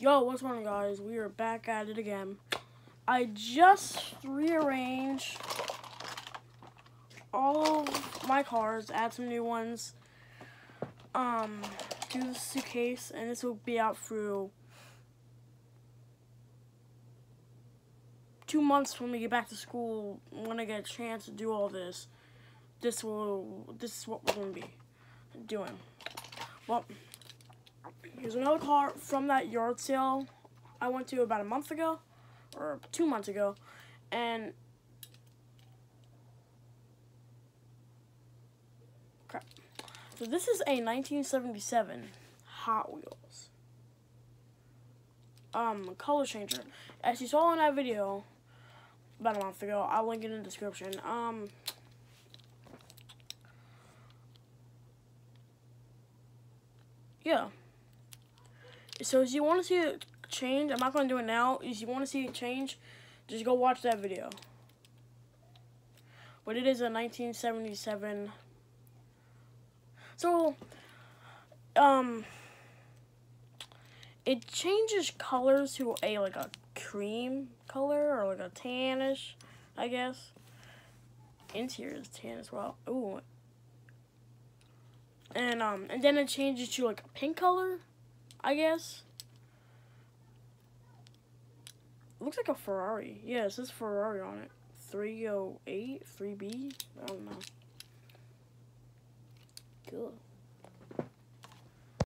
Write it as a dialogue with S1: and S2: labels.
S1: Yo, what's going on, guys? We are back at it again. I just rearranged all of my cars, add some new ones, um, do the suitcase, and this will be out through two months when we get back to school. When I get a chance to do all this, this will, this is what we're going to be doing. Well, here's another car from that yard sale I went to about a month ago, or two months ago, and crap. So this is a 1977 Hot Wheels um color changer. As you saw in that video about a month ago, I'll link it in the description. Um. Yeah. So if you want to see it change, I'm not going to do it now. If you want to see it change, just go watch that video. But it is a 1977. So, um, it changes colors to a like a cream color or like a tannish, I guess. Interior is tan as well. Ooh. And um and then it changes to like a pink color, I guess. looks like a Ferrari. Yeah, it says Ferrari on it. 308, 3B? I don't know. Cool.